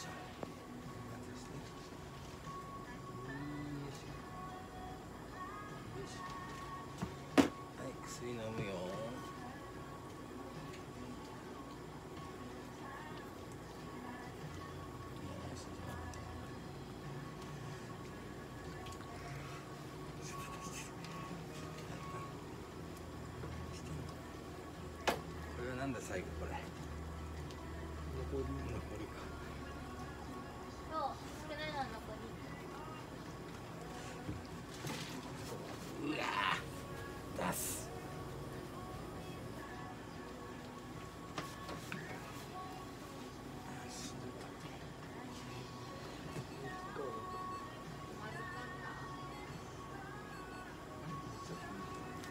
ちゃはい薬飲むよこれはなんだ最後これ。残り。残りか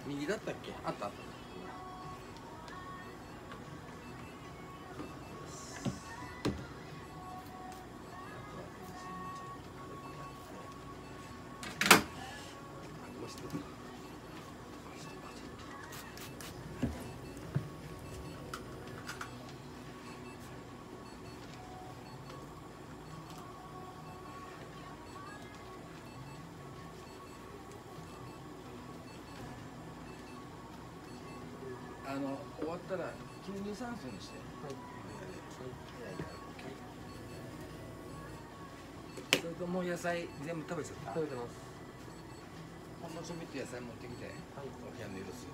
右だったっけ？あったあった。あの終わったら急に酸素にして。はい。それともう野菜全部食べちゃった。食べてます。ほんのちょびっと野菜持ってきてはい。お部屋の色する